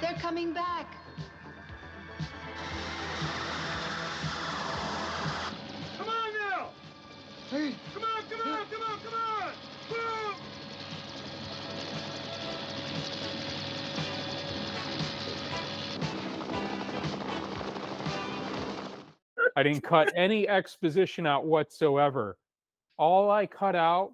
They're coming back. Come on now! Hey! Come on, come on, come on, come on! Boom! I didn't cut any exposition out whatsoever. All I cut out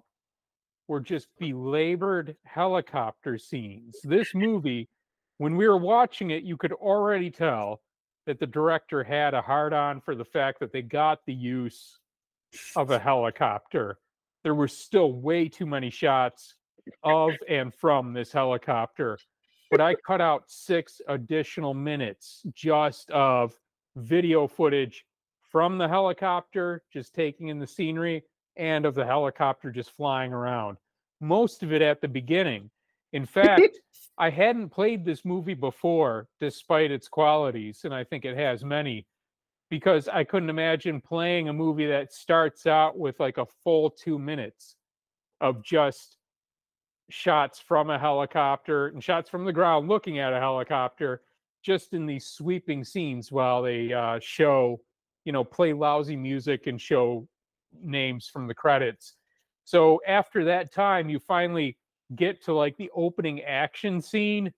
were just belabored helicopter scenes. This movie, when we were watching it, you could already tell that the director had a hard on for the fact that they got the use of a helicopter. There were still way too many shots of and from this helicopter. But I cut out six additional minutes just of video footage from the helicopter, just taking in the scenery, and of the helicopter just flying around. Most of it at the beginning. In fact, I hadn't played this movie before, despite its qualities, and I think it has many, because I couldn't imagine playing a movie that starts out with like a full two minutes of just shots from a helicopter and shots from the ground looking at a helicopter just in these sweeping scenes while they uh, show you know, play lousy music and show names from the credits. So after that time, you finally get to like the opening action scene.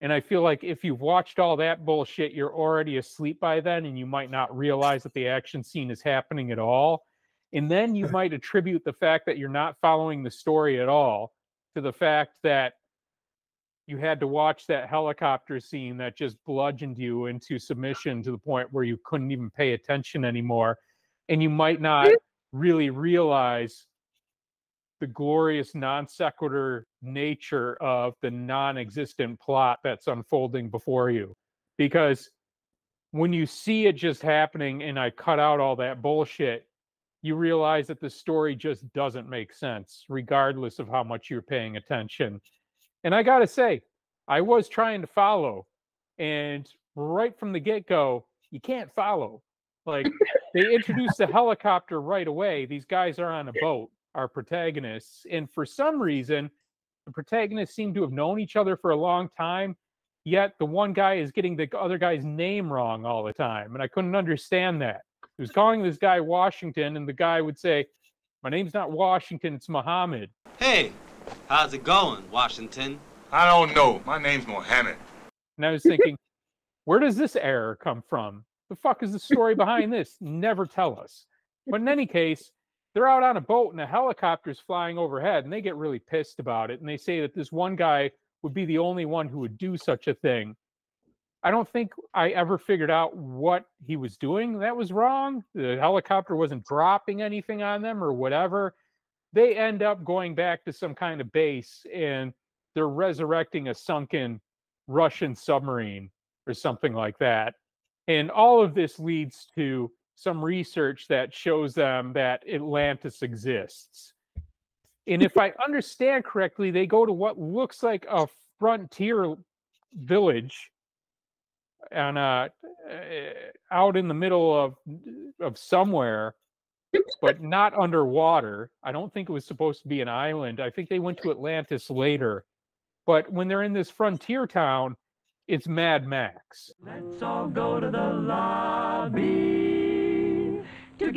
And I feel like if you've watched all that bullshit, you're already asleep by then and you might not realize that the action scene is happening at all. And then you might attribute the fact that you're not following the story at all to the fact that you had to watch that helicopter scene that just bludgeoned you into submission to the point where you couldn't even pay attention anymore and you might not really realize the glorious non sequitur nature of the non-existent plot that's unfolding before you because when you see it just happening and i cut out all that bullshit you realize that the story just doesn't make sense regardless of how much you're paying attention and I got to say, I was trying to follow, and right from the get go, you can't follow. Like they introduced the helicopter right away. These guys are on a boat, our protagonists, and for some reason, the protagonists seem to have known each other for a long time. Yet the one guy is getting the other guy's name wrong all the time, and I couldn't understand that. He was calling this guy Washington, and the guy would say, "My name's not Washington, it's Muhammad." Hey, how's it going, Washington? I don't know. My name's Mohammed. And I was thinking, where does this error come from? The fuck is the story behind this? Never tell us. But in any case, they're out on a boat and a helicopter's flying overhead and they get really pissed about it. And they say that this one guy would be the only one who would do such a thing. I don't think I ever figured out what he was doing that was wrong. The helicopter wasn't dropping anything on them or whatever. They end up going back to some kind of base and they're resurrecting a sunken Russian submarine or something like that. And all of this leads to some research that shows them that Atlantis exists. And if I understand correctly, they go to what looks like a frontier village and uh, out in the middle of of somewhere but not underwater. I don't think it was supposed to be an island. I think they went to atlantis later. But when they're in this frontier town, it's Mad Max. Let's all go to the lobby to